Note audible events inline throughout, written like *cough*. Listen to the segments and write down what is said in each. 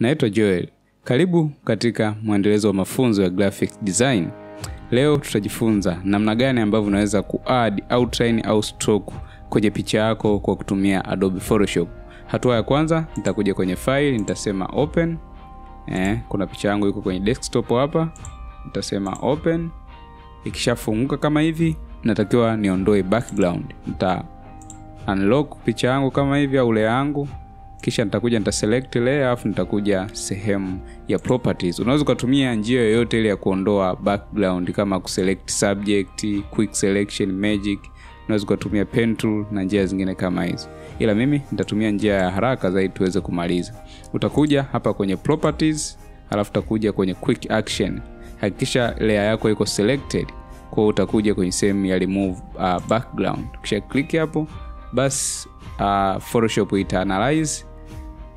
Naitwa Joel. Karibu katika mwendelezo wa mafunzo ya graphic design. Leo tutajifunza namna gani ambavyo unaweza kuadd outline au stroke kwenye picha yako kwa kutumia Adobe Photoshop. Hatua ya kwanza, nitakuja kwenye file, nitasema open. Eh, kuna picha yangu iko kwenye desktop hapa. Nitasema open. Ikishafunguka kama hivi, natakiwa niondoe background. Nita unlock picha yangu kama hivi au layer yangu kisha nitakuja nita select layer alafu nitakuja sehemu ya properties. Unaweza ukatumia njia yoyote ile ya kuondoa background kama kuselect subject, quick selection, magic. Unaweza ukatumia pen tool na njia zingine kama hizo, ila mimi nitatumia njia ya haraka zaidi tuweze kumaliza. Utakuja hapa kwenye properties, alafu utakuja kwenye quick action. Hakikisha layer yako iko selected, kwa utakuja kwenye sehemu ya remove uh, background. Kisha click hapo, basi uh, Photoshop ita analyze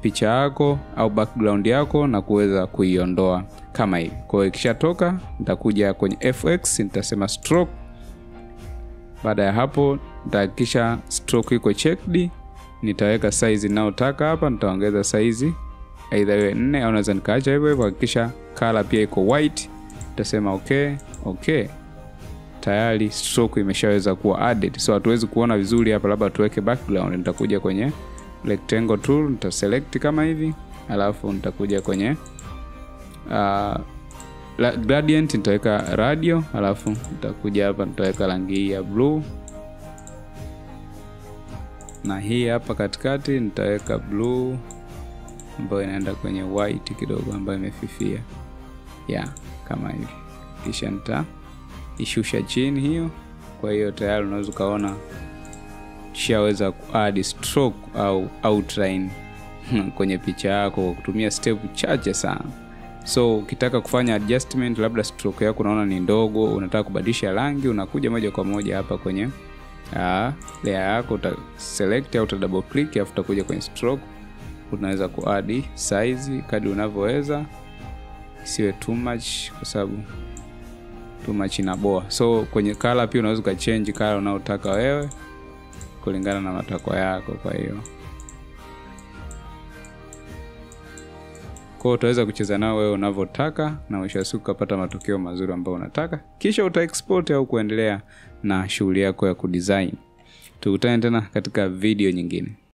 picha yako au background yako na kuweza kuiondoa kama hivi. Kwa hiyo ikishatoka, nitakuja kwenye FX, nitasema stroke. Baada ya hapo, nitahakikisha stroke iko checked. Nitaweka size ninayotaka hapa, nitaongeza size aidha iwe 4 au naweza nikaacha hivyo hivyo. Hakikisha color pia iko white, nitasema okay, okay. Tayari stroke imeshaweza kuwa added, so hatuwezi kuona vizuri hapa, labda tuweke background. Nitakuja kwenye rectangle tool nita select kama hivi, alafu nitakuja kwenye uh, gradient nitaweka radio, alafu nitakuja hapa nitaweka rangi hii ya blue, na hii hapa katikati nitaweka blue ambayo inaenda kwenye white kidogo, ambayo imefifia. Yeah, kama hivi, kisha nita ishusha chini hiyo. Kwa hiyo tayari unaweza ukaona shaweza kuadd stroke au outline *laughs* kwenye picha yako kwa kutumia step chache sana. So ukitaka kufanya adjustment, labda stroke yako unaona ni ndogo, unataka kubadilisha rangi, unakuja moja kwa moja hapa kwenye aa, layer yako, uta select au uta double click, afu utakuja kwenye stroke. Unaweza kuadd size kadi unavyoweza, isiwe too much kwa sababu too much inaboa. So kwenye color pia unaweza ukachange color unaotaka wewe kulingana na matakwa yako. Kwa hiyo kwa utaweza kucheza nao wewe unavyotaka, na mwisho wa siku ukapata matokeo mazuri ambayo unataka, kisha uta export au kuendelea na shughuli yako ya kudesign. Tukutane tena katika video nyingine.